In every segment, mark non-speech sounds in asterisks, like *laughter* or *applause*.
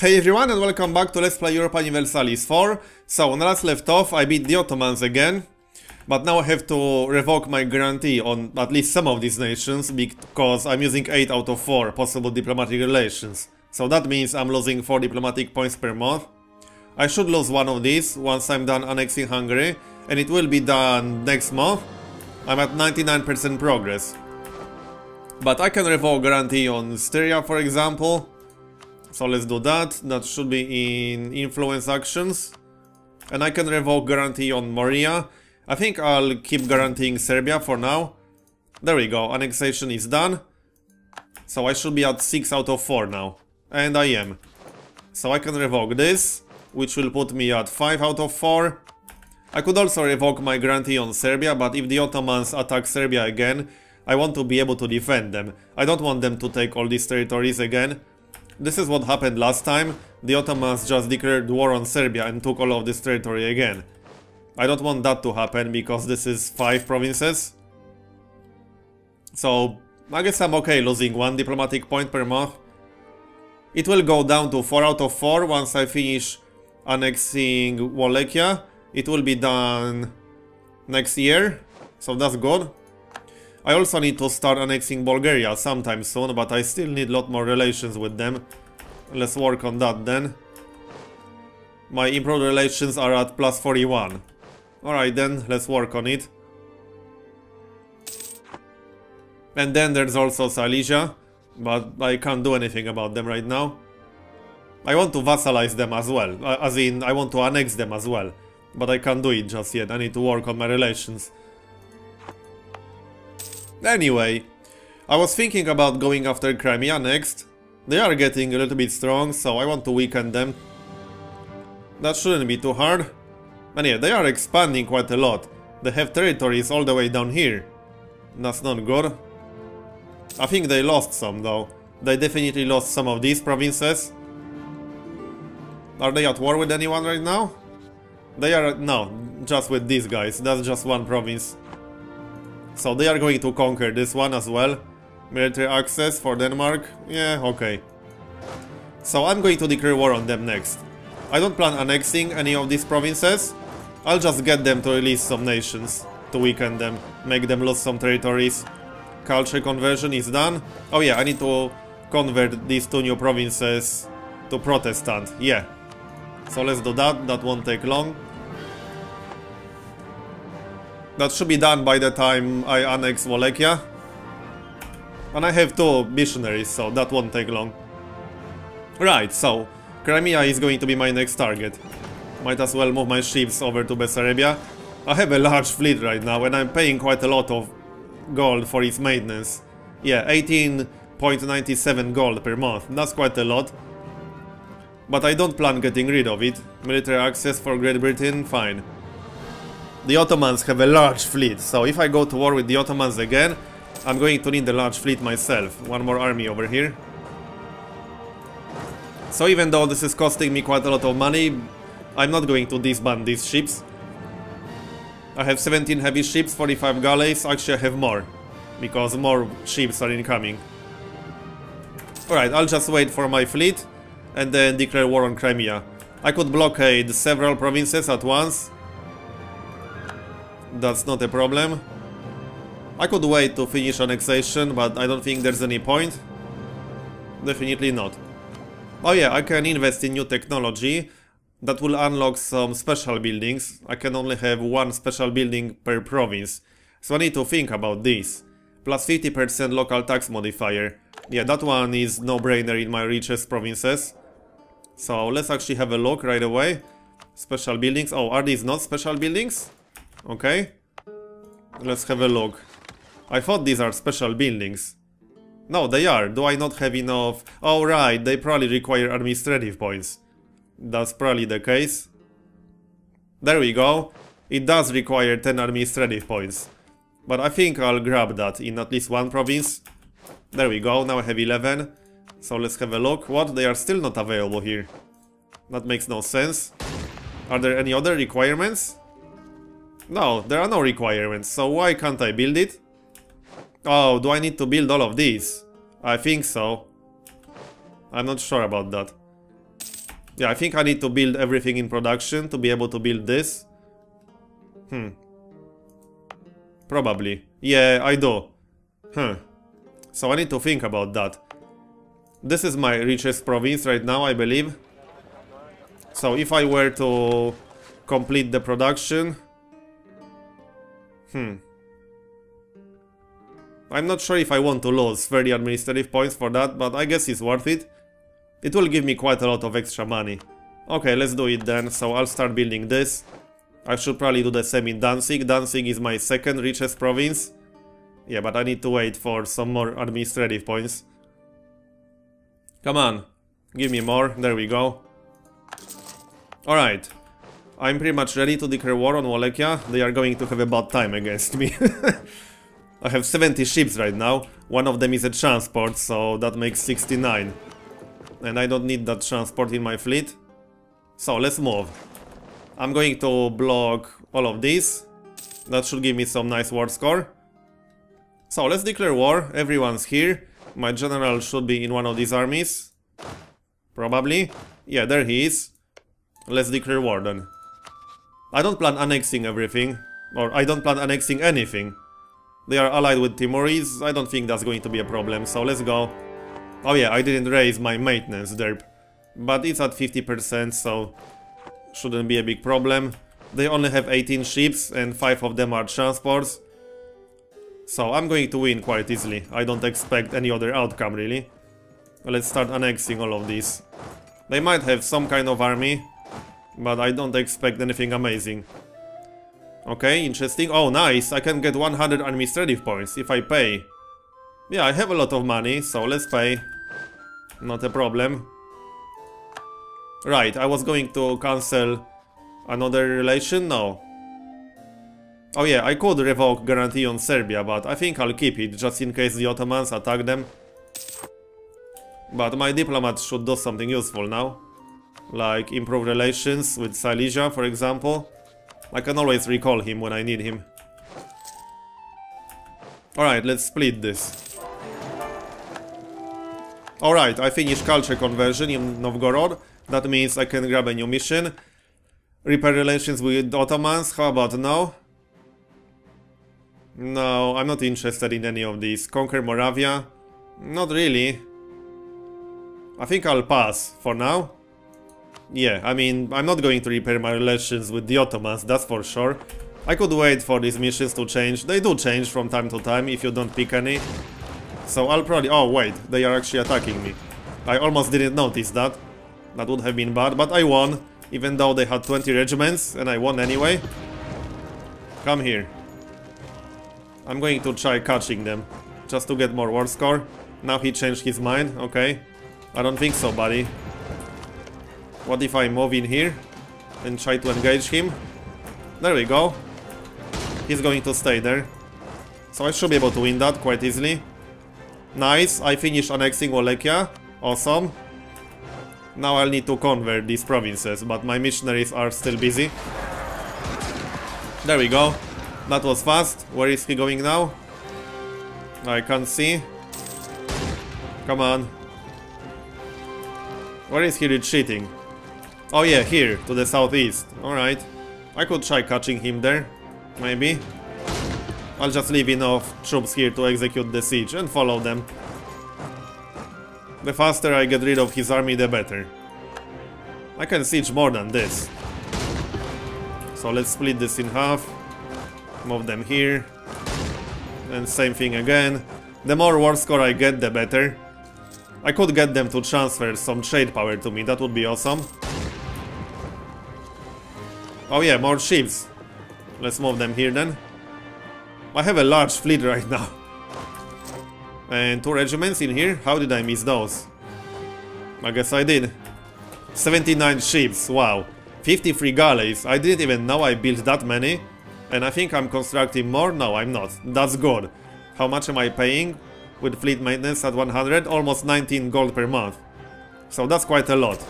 Hey everyone and welcome back to Let's Play Europa Universalis 4. So, when I last left off, I beat the Ottomans again. But now I have to revoke my guarantee on at least some of these nations because I'm using 8 out of 4 possible diplomatic relations. So that means I'm losing 4 diplomatic points per month. I should lose one of these once I'm done annexing Hungary and it will be done next month. I'm at 99% progress. But I can revoke guarantee on Styria for example. So let's do that. That should be in influence actions. And I can revoke guarantee on Maria. I think I'll keep guaranteeing Serbia for now. There we go, annexation is done. So I should be at 6 out of 4 now. And I am. So I can revoke this, which will put me at 5 out of 4. I could also revoke my guarantee on Serbia, but if the Ottomans attack Serbia again, I want to be able to defend them. I don't want them to take all these territories again. This is what happened last time. The Ottomans just declared war on Serbia and took all of this territory again. I don't want that to happen because this is 5 provinces. So, I guess I'm okay losing 1 diplomatic point per month. It will go down to 4 out of 4 once I finish annexing Wallachia. It will be done next year, so that's good. I also need to start annexing Bulgaria sometime soon, but I still need a lot more relations with them. Let's work on that then. My improved relations are at plus 41. Alright then, let's work on it. And then there's also Silesia, but I can't do anything about them right now. I want to vassalize them as well, uh, as in I want to annex them as well. But I can't do it just yet, I need to work on my relations. Anyway, I was thinking about going after Crimea next. They are getting a little bit strong, so I want to weaken them. That shouldn't be too hard. And yeah, they are expanding quite a lot. They have territories all the way down here. That's not good. I think they lost some though. They definitely lost some of these provinces. Are they at war with anyone right now? They are... no, just with these guys. That's just one province. So they are going to conquer this one as well. Military access for Denmark? Yeah, okay. So I'm going to declare war on them next. I don't plan annexing any of these provinces. I'll just get them to release some nations, to weaken them, make them lose some territories. Culture conversion is done. Oh yeah, I need to convert these two new provinces to Protestant, yeah. So let's do that, that won't take long. That should be done by the time I annex Wallachia. And I have two missionaries, so that won't take long. Right, so Crimea is going to be my next target. Might as well move my ships over to Bessarabia. I have a large fleet right now and I'm paying quite a lot of gold for its maintenance. Yeah, 18.97 gold per month, that's quite a lot. But I don't plan getting rid of it. Military access for Great Britain, fine. The Ottomans have a large fleet, so if I go to war with the Ottomans again, I'm going to need a large fleet myself. One more army over here. So even though this is costing me quite a lot of money, I'm not going to disband these ships. I have 17 heavy ships, 45 galleys, actually I have more, because more ships are incoming. Alright, I'll just wait for my fleet, and then declare war on Crimea. I could blockade several provinces at once. That's not a problem. I could wait to finish annexation, but I don't think there's any point. Definitely not. Oh yeah, I can invest in new technology that will unlock some special buildings. I can only have one special building per province, so I need to think about this. Plus 50% local tax modifier. Yeah, that one is no-brainer in my richest provinces. So let's actually have a look right away. Special buildings. Oh, are these not special buildings? Okay. Let's have a look. I thought these are special buildings. No, they are. Do I not have enough? Oh, right. They probably require administrative points. That's probably the case. There we go. It does require 10 administrative points. But I think I'll grab that in at least one province. There we go. Now I have 11. So let's have a look. What? They are still not available here. That makes no sense. Are there any other requirements? No, there are no requirements, so why can't I build it? Oh, do I need to build all of these? I think so. I'm not sure about that. Yeah, I think I need to build everything in production to be able to build this. Hmm. Probably. Yeah, I do. Huh. So I need to think about that. This is my richest province right now, I believe. So if I were to complete the production... Hmm. I'm not sure if I want to lose 30 administrative points for that, but I guess it's worth it. It will give me quite a lot of extra money. Okay, let's do it then. So I'll start building this. I should probably do the same in Danzig. Danzig is my second richest province. Yeah, but I need to wait for some more administrative points. Come on, give me more. There we go. Alright. I'm pretty much ready to declare war on Wallachia. They are going to have a bad time against me. *laughs* I have 70 ships right now. One of them is a transport, so that makes 69. And I don't need that transport in my fleet. So let's move. I'm going to block all of these. That should give me some nice war score. So let's declare war. Everyone's here. My general should be in one of these armies. Probably. Yeah, there he is. Let's declare war then. I don't plan annexing everything. Or I don't plan annexing anything. They are allied with Timurids. I don't think that's going to be a problem. So let's go. Oh yeah, I didn't raise my maintenance derp. But it's at 50%, so shouldn't be a big problem. They only have 18 ships and 5 of them are transports. So I'm going to win quite easily. I don't expect any other outcome really. Let's start annexing all of these. They might have some kind of army, but I don't expect anything amazing. Okay, interesting. Oh, nice. I can get 100 administrative points if I pay. Yeah, I have a lot of money, so let's pay. Not a problem. Right, I was going to cancel another relation? No. Oh yeah, I could revoke guarantee on Serbia, but I think I'll keep it, just in case the Ottomans attack them. But my diplomat should do something useful now. Like improve relations with Silesia, for example. I can always recall him when I need him. Alright, let's split this. Alright, I finished culture conversion in Novgorod. That means I can grab a new mission. Repair relations with Ottomans, how about now? No, I'm not interested in any of these. Conquer Moravia? Not really. I think I'll pass for now. Yeah, I mean, I'm not going to repair my relations with the Ottomans, that's for sure. I could wait for these missions to change. They do change from time to time if you don't pick any. So I'll probably... Oh, wait, they are actually attacking me. I almost didn't notice that. That would have been bad, but I won. Even though they had 20 regiments, and I won anyway. Come here. I'm going to try catching them. Just to get more war score. Now he changed his mind, okay. I don't think so, buddy. What if I move in here? And try to engage him? There we go. He's going to stay there. So I should be able to win that quite easily. Nice, I finished annexing Wallachia. Awesome. Now I'll need to convert these provinces, but my missionaries are still busy. There we go. That was fast. Where is he going now? I can't see. Come on. Where is he retreating? Oh yeah, here, to the southeast. Alright. I could try catching him there. Maybe. I'll just leave enough troops here to execute the siege and follow them. The faster I get rid of his army, the better. I can siege more than this. So let's split this in half. Move them here. And same thing again. The more war score I get, the better. I could get them to transfer some trade power to me, that would be awesome. Oh yeah, more ships. Let's move them here then. I have a large fleet right now. And two regiments in here? How did I miss those? I guess I did. 79 ships, wow. 53 galleys, I didn't even know I built that many. And I think I'm constructing more? No, I'm not. That's good. How much am I paying? With fleet maintenance at 100? Almost 19 gold per month. So that's quite a lot.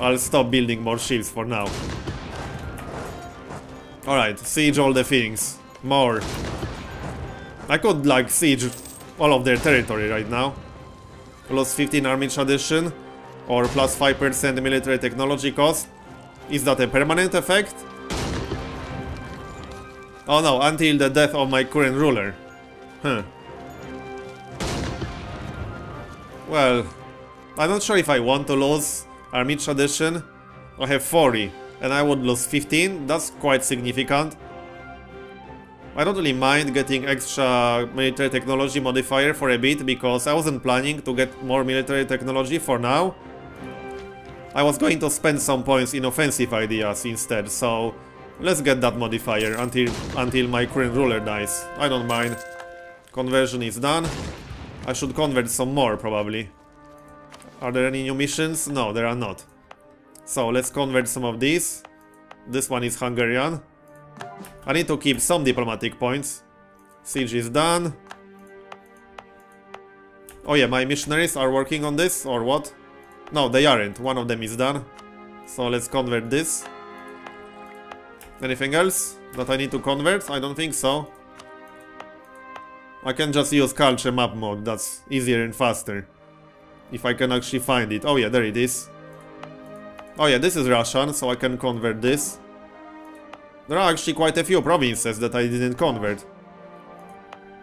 I'll stop building more ships for now. Alright, siege all the things. More. I could like siege all of their territory right now. 15 army tradition. Or plus 5% military technology cost. Is that a permanent effect? Oh no, until the death of my current ruler. Huh. Well, I'm not sure if I want to lose army tradition. I have 40 and I would lose 15, that's quite significant. I don't really mind getting extra military technology modifier for a bit because I wasn't planning to get more military technology for now. I was going to spend some points in offensive ideas instead, so let's get that modifier until, until my current ruler dies. I don't mind. Conversion is done. I should convert some more, probably. Are there any new missions? No, there are not. So let's convert some of these. This one is Hungarian. I need to keep some diplomatic points. Siege is done. Oh yeah, my missionaries are working on this, or what? No, they aren't. One of them is done. So let's convert this. Anything else that I need to convert? I don't think so. I can just use culture map mode, that's easier and faster. If I can actually find it. Oh yeah, there it is. Oh yeah, this is Russian, so I can convert this. There are actually quite a few provinces that I didn't convert.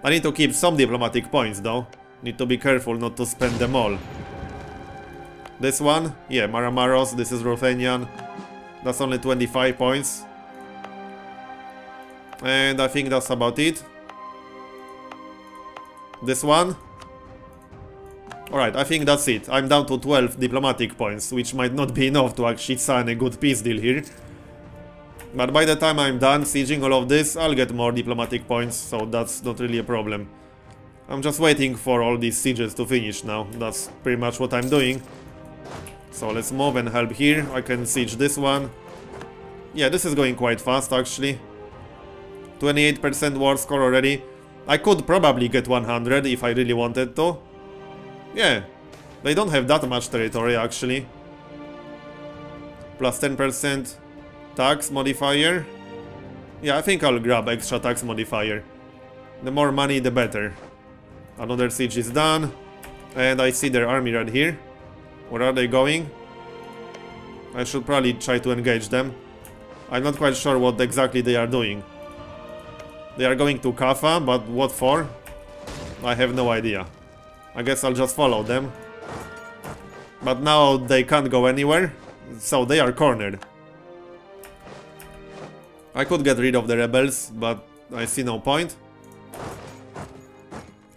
I need to keep some diplomatic points though. Need to be careful not to spend them all. This one? Yeah, Maramaros, this is Ruthenian. That's only 25 points. And I think that's about it. This one? Alright, I think that's it. I'm down to 12 diplomatic points, which might not be enough to actually sign a good peace deal here. But by the time I'm done sieging all of this, I'll get more diplomatic points, so that's not really a problem. I'm just waiting for all these sieges to finish now. That's pretty much what I'm doing. So let's move and help here. I can siege this one. Yeah, this is going quite fast actually. 28% war score already. I could probably get 100 if I really wanted to. Yeah, they don't have that much territory actually. Plus 10% tax modifier. Yeah, I think I'll grab extra tax modifier. The more money, the better. Another siege is done. And I see their army right here. Where are they going? I should probably try to engage them. I'm not quite sure what exactly they are doing. They are going to Kaffa, but what for? I have no idea. I guess I'll just follow them. But now they can't go anywhere, so they are cornered. I could get rid of the rebels, but I see no point.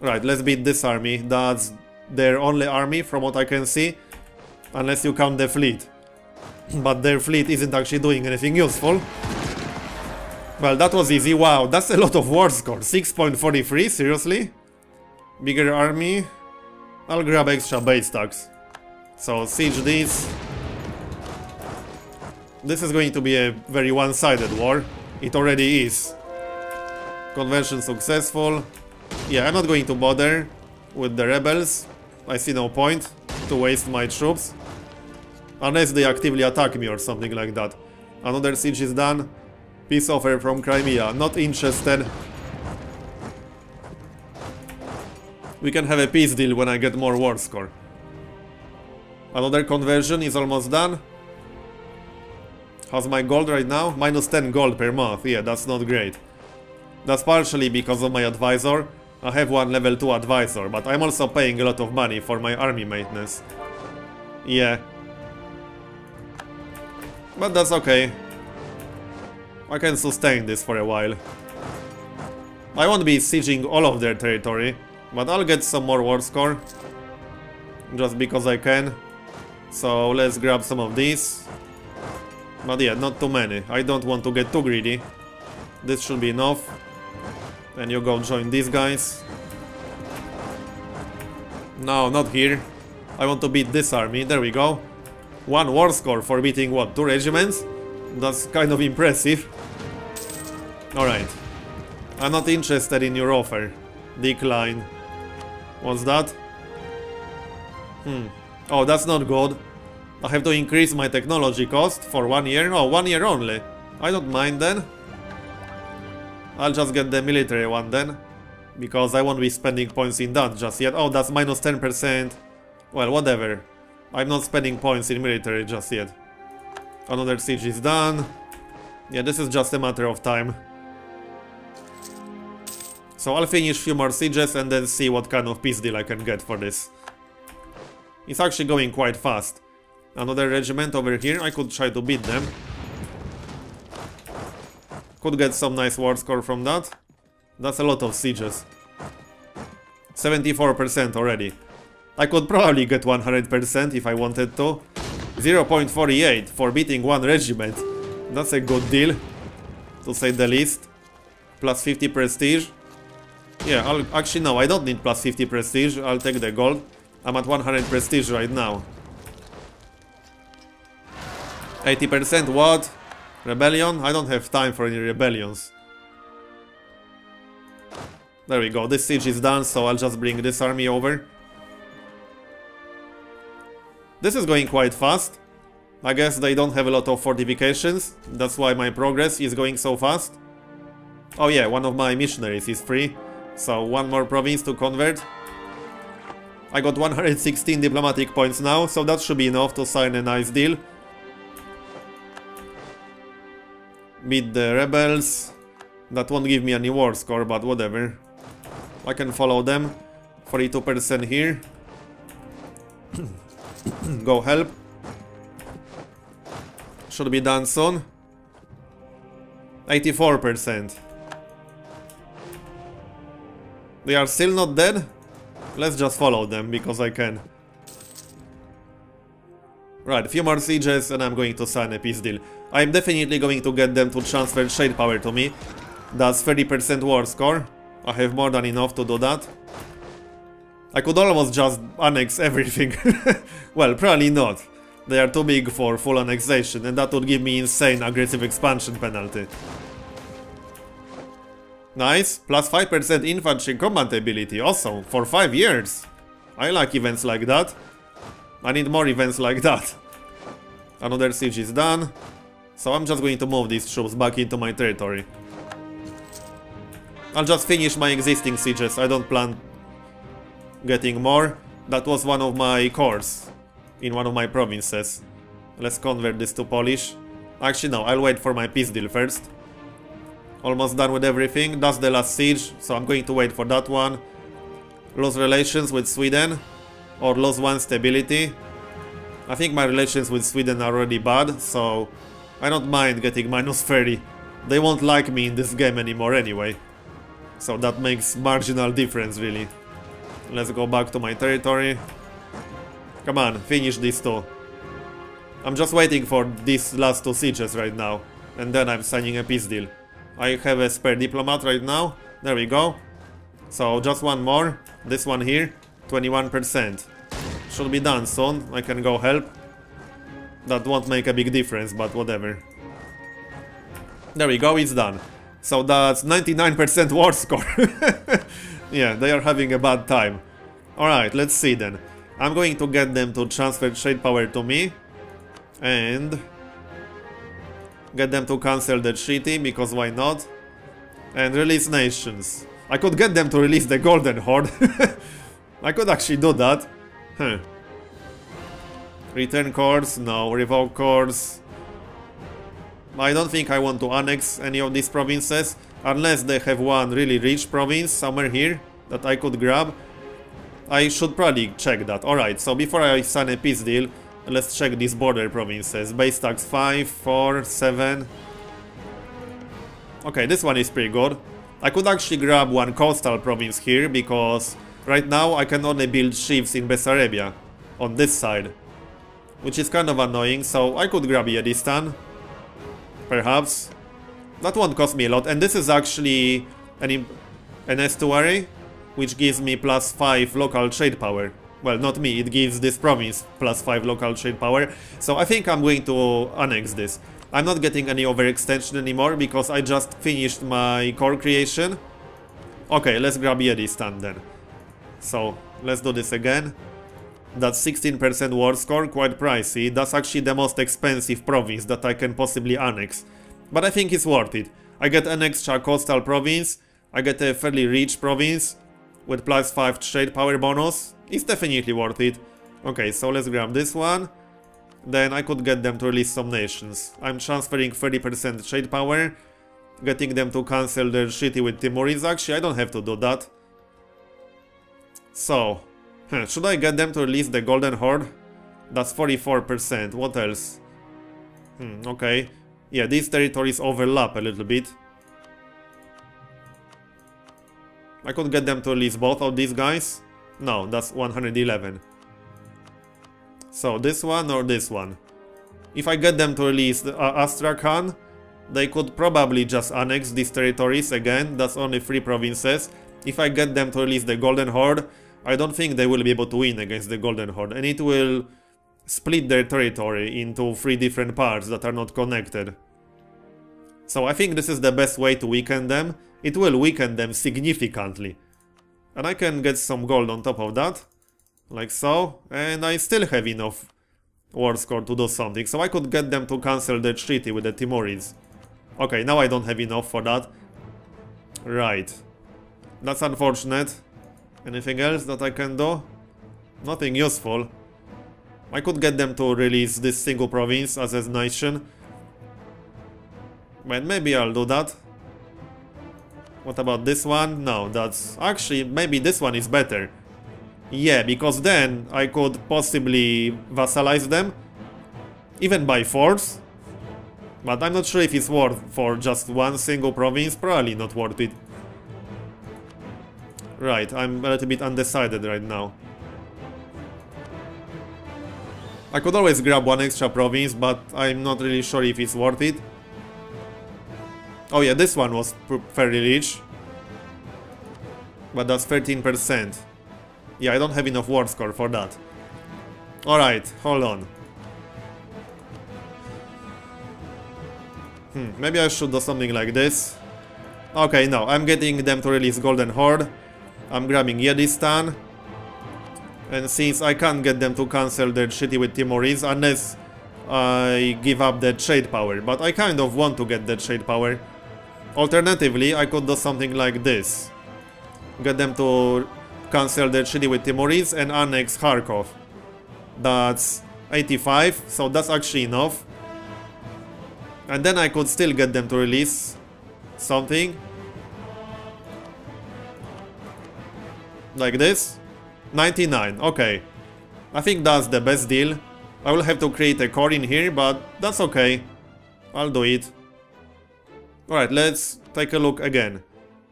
Right, let's beat this army. That's their only army from what I can see. Unless you count the fleet. *clears throat* but their fleet isn't actually doing anything useful. Well, that was easy. Wow, that's a lot of war score. 6.43, seriously? Bigger army. I'll grab extra base tax. So, siege this. This is going to be a very one-sided war. It already is. Convention successful. Yeah, I'm not going to bother with the rebels. I see no point to waste my troops. Unless they actively attack me or something like that. Another siege is done. Peace offer from Crimea. Not interested. We can have a peace deal when I get more war score. Another conversion is almost done. How's my gold right now? Minus 10 gold per month. Yeah, that's not great. That's partially because of my advisor. I have one level 2 advisor, but I'm also paying a lot of money for my army maintenance. Yeah. But that's okay. I can sustain this for a while. I won't be sieging all of their territory, but I'll get some more war score. Just because I can. So let's grab some of these. But yeah, not too many. I don't want to get too greedy. This should be enough. And you go join these guys. No, not here. I want to beat this army. There we go. One war score for beating, what, two regiments? That's kind of impressive. Alright. I'm not interested in your offer. Decline. What's that? Hmm. Oh, that's not good. I have to increase my technology cost for one year? Oh, one year only. I don't mind then. I'll just get the military one then. Because I won't be spending points in that just yet. Oh, that's minus 10%. Well, whatever. I'm not spending points in military just yet. Another siege is done. Yeah, this is just a matter of time. So I'll finish a few more sieges and then see what kind of peace deal I can get for this. It's actually going quite fast. Another regiment over here, I could try to beat them. Could get some nice war score from that. That's a lot of sieges. 74% already. I could probably get 100% if I wanted to. 0.48 for beating one regiment. That's a good deal, to say the least. Plus 50 prestige. Yeah, I'll, actually no, I don't need plus 50 prestige, I'll take the gold. I'm at 100 prestige right now. 80% what? Rebellion? I don't have time for any rebellions. There we go, this siege is done, so I'll just bring this army over. This is going quite fast. I guess they don't have a lot of fortifications, that's why my progress is going so fast. Oh yeah, one of my missionaries is free, so one more province to convert. I got 116 diplomatic points now, so that should be enough to sign a nice deal. Meet the rebels. That won't give me any war score, but whatever. I can follow them. 42% here. *coughs* Go help. Should be done soon. 84%. They are still not dead? Let's just follow them, because I can. Right, a few more sieges and I'm going to sign a peace deal. I'm definitely going to get them to transfer trade power to me. That's 30% war score. I have more than enough to do that. I could almost just annex everything. *laughs* well, probably not. They are too big for full annexation and that would give me insane aggressive expansion penalty. Nice, plus 5% infantry combat ability, awesome, for 5 years. I like events like that. I need more events like that. Another siege is done. So I'm just going to move these troops back into my territory. I'll just finish my existing sieges, I don't plan getting more. That was one of my cores in one of my provinces. Let's convert this to Polish. Actually no, I'll wait for my peace deal first. Almost done with everything, that's the last siege, so I'm going to wait for that one. Lose relations with Sweden, or lose one stability. I think my relations with Sweden are already bad, so I don't mind getting *laughs* minus 30. They won't like me in this game anymore anyway. So that makes marginal difference really. Let's go back to my territory. Come on, finish these two. I'm just waiting for these last two sieges right now. And then I'm signing a peace deal. I have a spare diplomat right now. There we go. So just one more. This one here. 21%. Should be done soon. I can go help. That won't make a big difference, but whatever. There we go, it's done. So that's 99% war score. *laughs* yeah, they are having a bad time. Alright, let's see then. I'm going to get them to transfer trade power to me. And... Get them to cancel the treaty, because why not? And release nations. I could get them to release the Golden Horde. *laughs* I could actually do that. Huh. Return cores, no. Revoke cores. I don't think I want to annex any of these provinces, unless they have one really rich province somewhere here that I could grab. I should probably check that. Alright, so before I sign a peace deal, let's check these border provinces. Base tax 5, 4, 7. Okay, this one is pretty good. I could actually grab one coastal province here, because right now I can only build ships in Bessarabia, on this side which is kind of annoying, so I could grab Yedistan, perhaps. That won't cost me a lot, and this is actually an, an estuary, which gives me plus 5 local trade power. Well, not me, it gives this province plus 5 local trade power, so I think I'm going to annex this. I'm not getting any overextension anymore, because I just finished my core creation. Okay, let's grab Yedistan then. So, let's do this again. That's 16% war score, quite pricey. That's actually the most expensive province that I can possibly annex. But I think it's worth it. I get an extra coastal province, I get a fairly rich province with plus 5 trade power bonus. It's definitely worth it. Okay, so let's grab this one. Then I could get them to release some nations. I'm transferring 30% trade power. Getting them to cancel their treaty with Timurids. Actually, I don't have to do that. So, huh, should I get them to release the Golden Horde? That's 44%. What else? Hmm, okay. Yeah, these territories overlap a little bit. I could get them to release both of these guys. No, that's 111. So this one or this one. If I get them to release the, uh, Astrakhan, they could probably just annex these territories again, that's only 3 provinces. If I get them to release the Golden Horde, I don't think they will be able to win against the Golden Horde, and it will split their territory into 3 different parts that are not connected. So I think this is the best way to weaken them. It will weaken them significantly. And I can get some gold on top of that. Like so. And I still have enough war score to do something. So I could get them to cancel the treaty with the Timurids. Okay, now I don't have enough for that. Right. That's unfortunate. Anything else that I can do? Nothing useful. I could get them to release this single province as a nation. But maybe I'll do that. What about this one? No, that's... Actually, maybe this one is better. Yeah, because then I could possibly vassalize them. Even by force. But I'm not sure if it's worth for just one single province. Probably not worth it. Right, I'm a little bit undecided right now. I could always grab one extra province, but I'm not really sure if it's worth it. Oh yeah, this one was fairly rich. But that's 13%. Yeah, I don't have enough war score for that. Alright, hold on. Hmm, maybe I should do something like this. Okay, no, I'm getting them to release Golden Horde. I'm grabbing Yedistan. And since I can't get them to cancel their treaty with Timurids unless I give up the trade power, but I kind of want to get that trade power. Alternatively, I could do something like this. Get them to cancel their treaty with Timurids and annex Kharkov. That's 85, so that's actually enough. And then I could still get them to release something. Like this. 99, okay. I think that's the best deal. I will have to create a core in here, but that's okay. I'll do it. Alright, let's take a look again.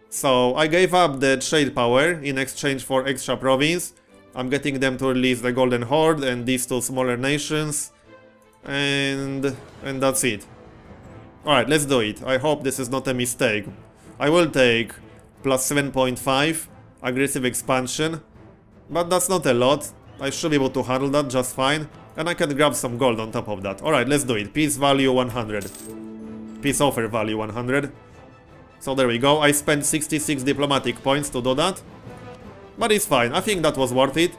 So, I gave up the trade power in exchange for extra province. I'm getting them to release the Golden Horde and these two smaller nations. And... and that's it. Alright, let's do it. I hope this is not a mistake. I will take plus 7.5 aggressive expansion. But that's not a lot. I should be able to handle that just fine. And I can grab some gold on top of that. Alright, let's do it. Peace value 100. Peace offer value 100. So there we go. I spent 66 diplomatic points to do that. But it's fine. I think that was worth it.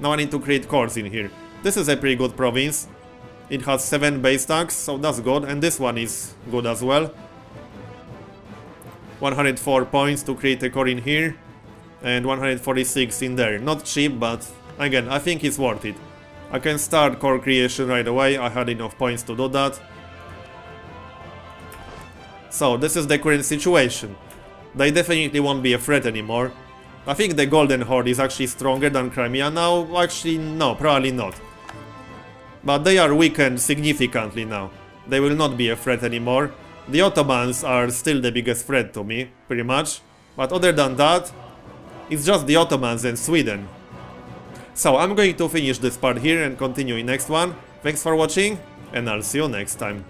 Now I need to create cores in here. This is a pretty good province. It has 7 base stacks, so that's good. And this one is good as well. 104 points to create a core in here. And 146 in there. Not cheap, but again, I think it's worth it. I can start core creation right away. I had enough points to do that. So, this is the current situation. They definitely won't be a threat anymore. I think the Golden Horde is actually stronger than Crimea now. Actually, no, probably not. But they are weakened significantly now. They will not be a threat anymore. The Ottomans are still the biggest threat to me, pretty much. But other than that, it's just the Ottomans and Sweden. So I'm going to finish this part here and continue in next one. Thanks for watching, and I'll see you next time.